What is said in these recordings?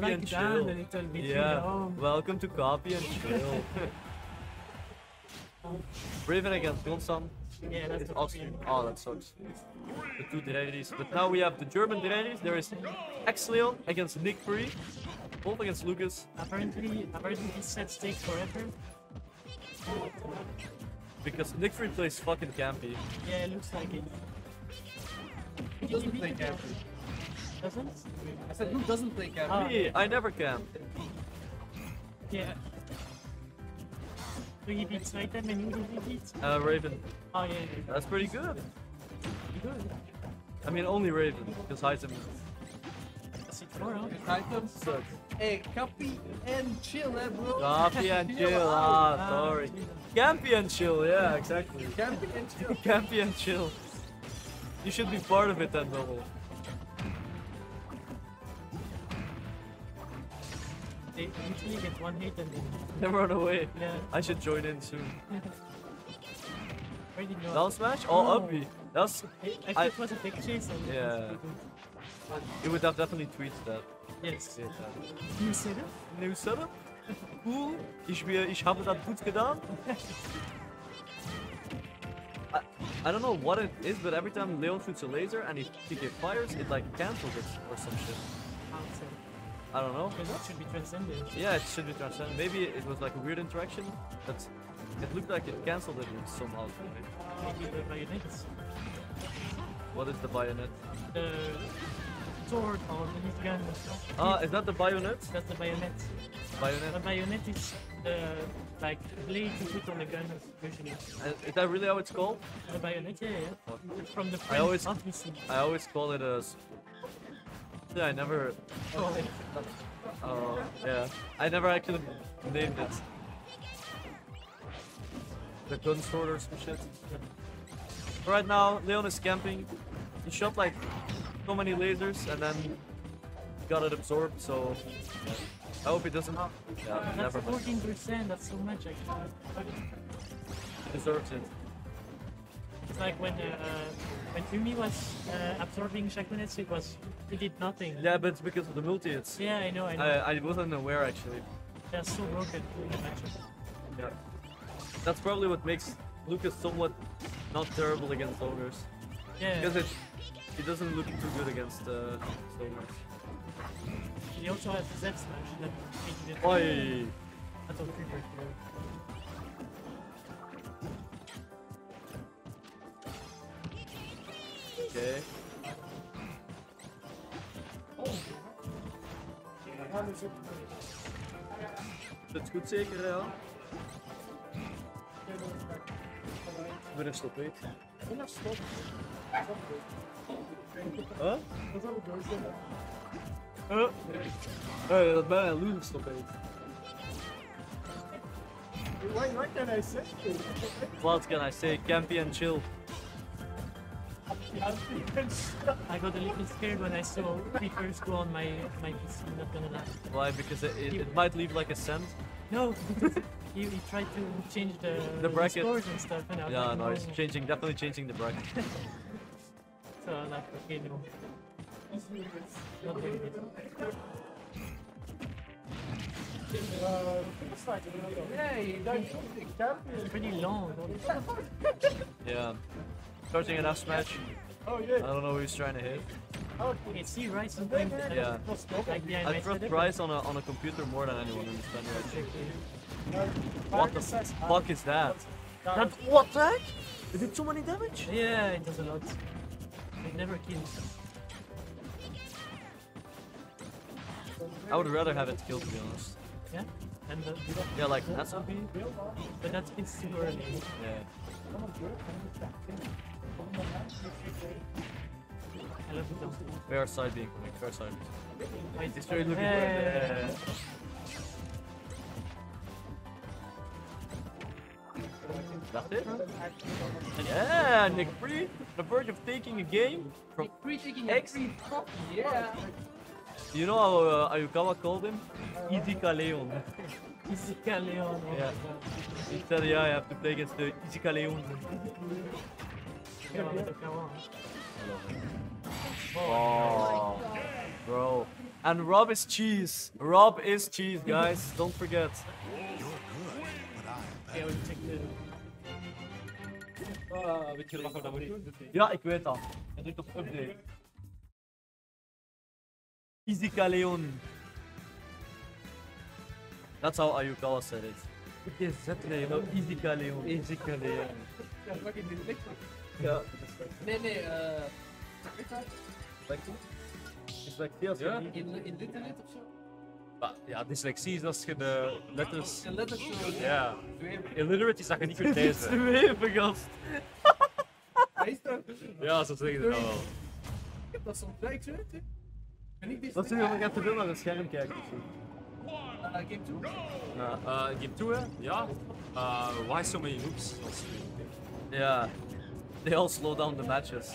break and it down chill. a little bit, Yeah. know. Welcome to Capy and Chill. Raven against Gonsan. Yeah, that's It's the awesome. Oh, that sucks. The two Dreris. But now we have the German Dreris. There is ekzLeon against Nikfree. Both against Lucas. Apparently, apparently this set takes forever. Because Nikfree plays fucking campy. Yeah, it looks like it. Who doesn't play camp? Doesn't? I said, who doesn't play camp? Ah. Me, I never camp. Yeah. So he beats item and who did he beat? Uh, Raven. Oh yeah, That's pretty good. yeah. good. I mean, only Raven. Because Hytem That's it for now. Item. sucks. Hey, Capy and chill, eh, bro. Campy and chill. Ah, sorry. Campy and chill. Yeah, exactly. Campy and chill. Campy and chill. You should be part of it then, Double. They usually get one hit and then Then run away. yeah. I should join in soon. Already know. Down smash? Oh, oh. No. uppy. That's. I, I I- it was a big chase. and Yeah. was You would have definitely tweeted that. Yes. You said it? New setup? Cool. Ich, wir, ich habe das gut getan. I, I don't know what it is, but every time Leon shoots a laser and he PK fires, it like cancels it or some shit. Answer. I don't know. Because that should be transcended. Yeah, it should be transcended. Maybe it was like a weird interaction, but it looked like it cancelled it somehow. Maybe the bayonets. What is the bayonet? The sword or the lead gun. Ah, is that the bayonet? That's the bayonet. Bayonet? bayonet is the like blade you put on the gun usually. Uh, Is that really how it's called? The bayonet, yeah, yeah. From the French, I always- artisan. I always call it a. Yeah, I never. Oh, Oh, yeah. I never actually named it. The gun sword or some shit. Right now, Leon is camping. He shot like so many lasers and then got it absorbed, so. yeah. I hope he doesn't. Yeah, that's never mind. 14%, that's so much actually. He deserves it. Like when uh, when Umi was uh, absorbing Shakunetsu, it was it did nothing. Yeah, but it's because of the multi hits. Yeah, I know, I know. I, I wasn't aware actually. They're so broken in the matches. Yeah. That's probably what makes Lucas somewhat not terrible against owners. Yeah. Because it, he doesn't look too good against uh, owners. He also has the Z smash that it. Oi! That's a creeper here. Okay. Dat is goed zeker, ja. Weer een stop, weet Huh? Huh? Hey, dat is bijna een loser stop, heet. What, what can I say? What can I say? Campy and chill. I got a little scared when I saw creepers go on my my PC. Not gonna lie. Why? Because it, it, it might leave like a scent. No, he, he tried to change the The bracket. scores and stuff, and I was Yeah, like, no, it's no. changing, definitely changing the bracket. So I'm like, okay, no. Not doing it. It's hey, don't you think camping? It's pretty long. Yeah. Starting an F smash. Oh, yeah. I don't know who he's trying to hit. Okay, see, right? Sometimes like, Yeah. like I my trust Bryce on a on a computer more than anyone in this country. Okay. What the fuck is that? That, That what the heck? Is It did so many damage? Yeah, it does a lot. It never kills. I would rather have it killed to be honest. Yeah? And the, Yeah, like SOP? but that's it's too early. Yeah. I love it though. Fair side being quick, fair side. Wait, It's very looking Yeah. That's it? Yeah, Nick Free, the verge of taking a game from Free taking X. free pop, yeah. You know how uh, Ayukawa called him? Izika Leon. Izika Leon. Yeah. my He said, yeah, I have to play against the Izika Leon. Oh, bro. And Rob is cheese. Rob is cheese, guys. Don't forget. Okay, we check the. Ah, weet je wat we dan moeten doen? Ja, ik weet dat. Je drukt op update. Izika Leon. That's how Ayukawa said it. Oké, zet nee, No, Izika Leon. Easy Leon. Ja. Ja. Nee, nee, eh. je wat? Is like veel Ja? In, in literate of zo? Maar ja, dyslexie is als je de letters... De letters zo. Ja. zweven. Illiterate is dat je niet kunt Dit is lezen. zweven, gast. Is? Ja, zo zeggen ze dat wel. Ik heb dat soms ik zweer het, hè. Wat dyslexic? zie je om even veel naar het scherm kijken? of zo? Uh, game 2? Ja. Uh, game 2, hè? Ja. Uh, why so many loops? Yeah. They all slow down the matches.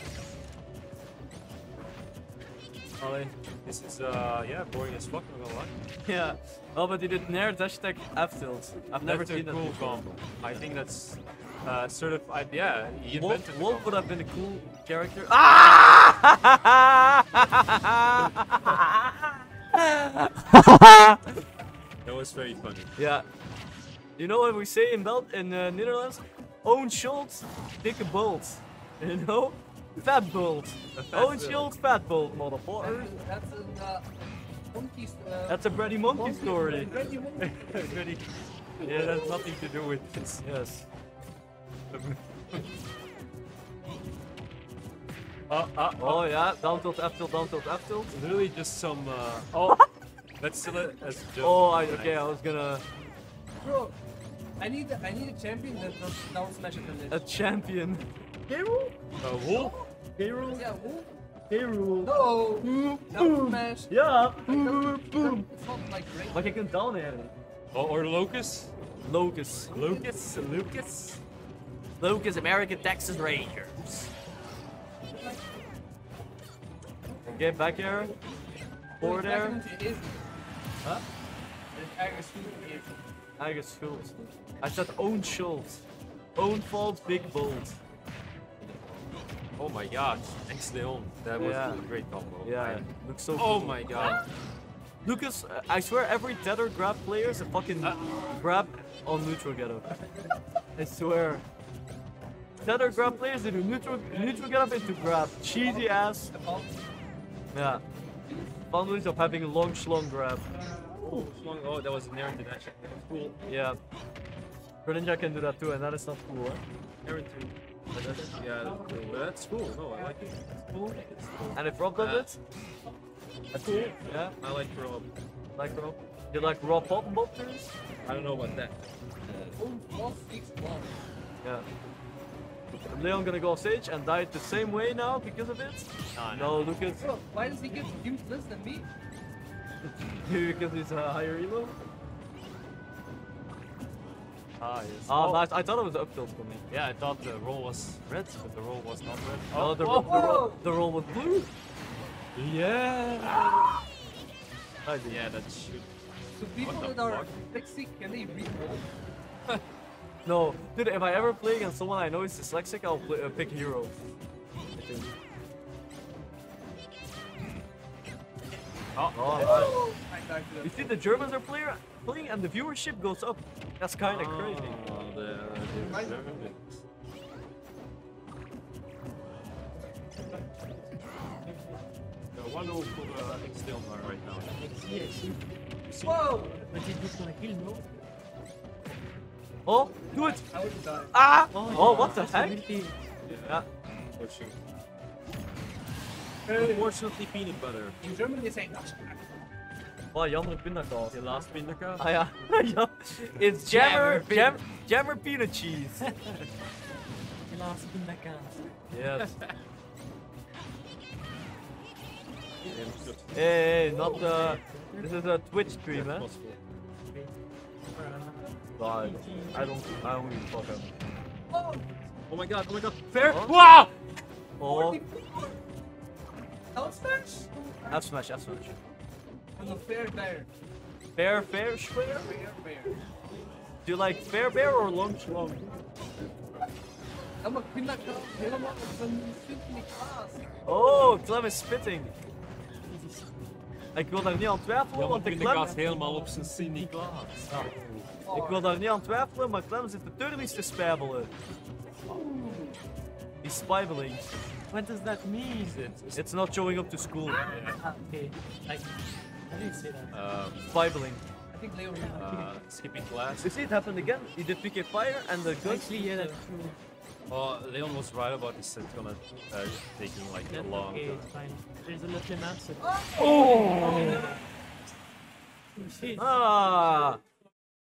Allee. This is, uh, yeah, boring as fuck, not gonna lie. Yeah. Oh, but he did Nair dash tech F tilt. I've never That's a seen that cool before. combo. I think that's uh, sort of, I, yeah, he Wolf, Wolf would have been a cool character. Ah! That was very funny. yeah. You know what we say in Bel in uh, Netherlands? Own Schultz, dikke bolt. You know? Fat bolt. fat Own bolt. Schultz, fat bolt, motherfucker. That's een uh, monkey. Uh, That's a Brady Monkey monkey story. Brady monkey. Really? Yeah, that's nothing to do with this. Yes. Uh, uh, Oh yeah, down tilt, F tilt, down tilt, F tilt. Literally just some, uh, oh, that's still a, as a joke. Oh, I, okay, I was gonna Bro, I need I need a champion that does down smash it in a champion. Hero, Uh, Wolf? hero, Yeah, who? hero. No! Down smash. Ja. Boom, that- that- It's not like great. Maar je kunt down airen. Or, or Locus? Locus. Lucas? Lucas? Locus, American Texas Rangers. Get back air. Forward air. It is. Huh? It's actually is. I guess Schultz. I said own Schultz. Own fault, big bold. Oh my god, ekzLeon. That was Yeah. a great combo. Yeah, I- looks so Oh cool. my god. Lucas, uh, I swear every tether grab player is a fucking grab on neutral ghetto. I swear. Tether grab players do neutral neutral get up into grab. Cheesy ass. Yeah. Boundaries of having a long schlong grab. Oh, oh, that was an Aaron Dinesh. Cool. Yeah. Greninja can do that too, and that is not cool, eh? Aaron too. But that's, yeah, that's cool. But that's cool. No, I like it. It's cool. It's cool. And if Rob does Uh, it, that's cool. Yeah, I like Rob. like Rob. You like Rob Pottenbopters? I don't know about that. Oh, one six one. Yeah. Leon gonna go off stage and died the same way now because of it? Nah, No, Lucas, Bro, why does he get huge less than me? because he's a higher elo. Ah, yes. Ah, oh, nice. I thought it was up tilt for me. Yeah, I thought the roll was red, but the roll was not red. Oh, the, oh, ro- the, ro- the roll was blue. Yeah. I did. Yeah, that should. So people that are fuck? dyslexic, can they read roll? No, dude, if I ever play against someone I know is dyslexic, I'll play, uh, pick hero. Oh, Oh, I You see, the Germans are player, playing and the viewership goes up. That's kind of crazy. Oh, the, the Right. Germans. One roll for uh, X right now. Yes. Whoa! But he's just gonna kill, no? Oh, do it! I would die. Ah! Oh, what the heck? Ability. Yeah. Pushing. Unfortunately, peanut butter. In German they say "Ach, Oh, jammer pindakaas. The last pindakaas. Ah ja. ja. It's jammer, jam, jammer peanut cheese. Helaas pindakaas. yes. Hey, hey, not uh, this is a Twitch stream, eh? God, I don't, I don't even fuck up. Oh! Oh my god, oh my god. Fair. Oh. Wow! Oh, Down smash? F smash, a fair bear. Fair, fair, square. Fair bear. Do you like fair bear or long schlong? I'm a pinnacle. Helemaal symphony class. Oh, Clem is spitting. Ik wil daar niet aan twijfelen, Ja, want de Clem... gaat helemaal op zijn Sint-Niklaas. Ik wil daar niet aan twijfelen, maar Clem zit de turnies te spijbelen. He's spibeling. What does that mean? It's not showing up to school. Ah, okay. Like, how do you say that? Um, Spibeling. I think Leo. uh, skipping class. You see, it happened again. He did PK Fire and the guns. Actually, yeah, that's true. Oh, Leon was right about this set gonna uh, taking like a long okay, time. it's fine. There's a little answer. Oh! Shit. Ah!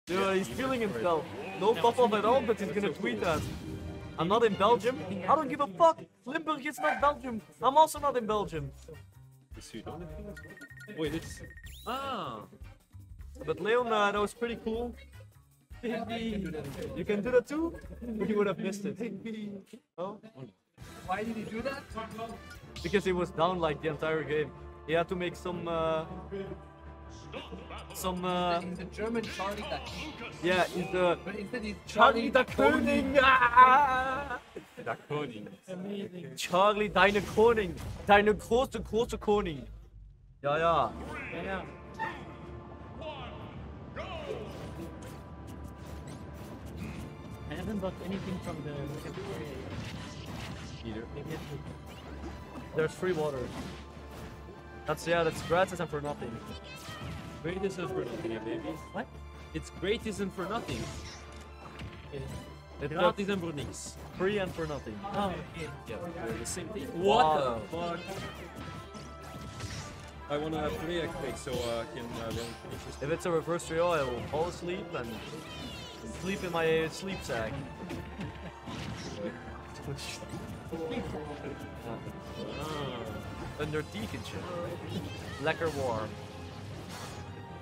Dude, he's feeling himself. No pop up at all, but he's gonna tweet that. I'm not in Belgium. I don't give a fuck. Limburg is not Belgium. I'm also not in Belgium. Is he done? Wait, it's ah. But Leon, uh, that was pretty cool. You can do that too? You would have missed it. Oh? Why did he do that? Because he was down like the entire game. He had to make some, uh, some, uh, He's a German Charlie Duck. yeah, he's the But instead he's Charlie the Koning. Ah! Da Koning. Amazing. Charlie, deine Koning. Deine große, große Koning. Ja, ja. Yeah, yeah. I haven't bought anything from the cafeteria. Either. Maybe I should. There's free water. That's, yeah, that's gratis and for nothing. Great isn't for nothing, yeah, baby. What? It's great isn't for nothing. Okay. It's not Gratis and for niks. free and for nothing. Oh, okay. Yeah, they're the same thing. Wow. What the fuck? I wanna have three XP so uh, can uh, Leon finish his If it's a reverse trio, I will fall asleep and sleep in my sleep sack. Under shit. Lekker warm.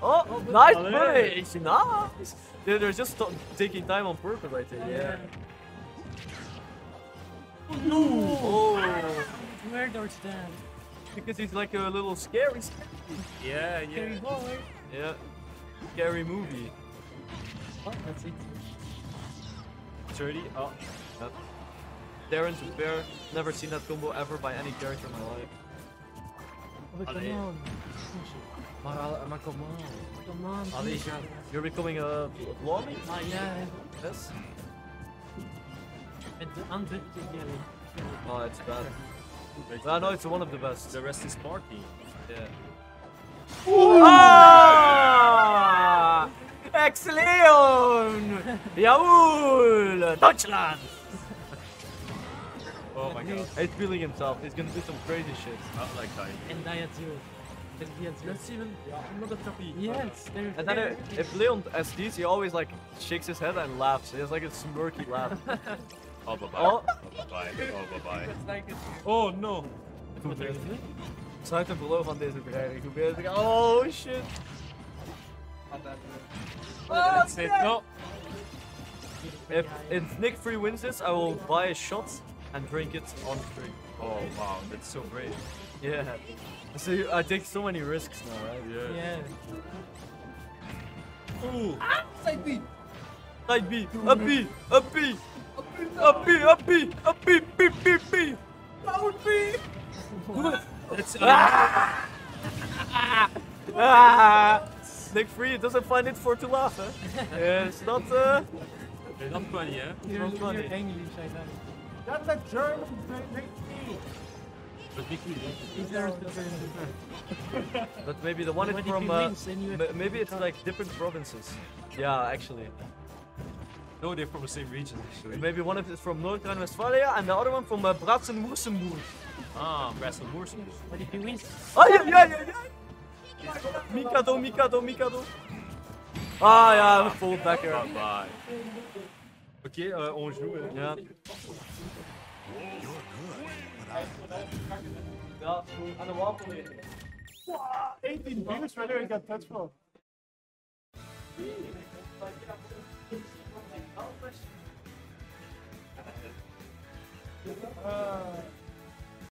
Oh, oh nice finish! Nice! Dude, they're just taking time on purpose, I think. Yeah. Oh, oh. Where does that? because he's like a little scary, scary. Yeah, Scary boy. Yeah. Scary movie. Oh, that's it. 30. Oh, Yep. Darren's bear. Never seen that combo ever by any character in my life. Oh, come Allee. on. maar, al- maar kom on. Come on. Allee, please. ja. You're becoming a Blondie? Ah, yeah. Yes. And the unbreakable yellow. Oh, it's bad. Wait, I know it's one of the best. The rest is party. Yeah. Ah! ekzLeon! Jawohl! Deutschland! Oh my god. He's feeling himself. He's gonna do some crazy shit. Not like that. And Diazio. There's Diazio. That's even another copy. Yes, they're And then uh, if Leon SDs, he always like shakes his head and laughs. He has like a smirky laugh. Oh, bye bye. Oh. Oh, bye bye. Oh, bye bye. It's like it's Oh no. What are you doing? Sluit hem below van deze bedreiging. Hoe ben je- Oh shit! not that That's it. No. If, if Nikfree wins this, I will buy a shot and drink it on stream. Oh wow, that's so brave. Yeah. So I take so many risks now, right? Yeah. Yeah. Ooh. Side B. Side B, a B, a B, a B, a B, a B, B, B, B. Down B. That's Ah! Nikfree doesn't find it for to laugh, eh? Yeah, it's not, uh, not funny, eh? You're, not funny. you're English, I know. That's a German thing. But Nick Lee, Is there a difference? but maybe the one is from, uh, wins, then you have ma- to maybe it's like different provinces. Yeah, actually. No, they're from the same region actually. Maybe one of it is from North Rhine-Westphalia and the other one from uh, Bratsen-Württemberg. Ah, Wrestle Moors. But if he wins, Ah, ja, ja, ja, ja. Mikado, Mikado, Mikado. Ah ja, full backer. Bye bye. Ok, euh, on joue. Euh, yeah. Wow, 18 minutes whether got touched for. Uh,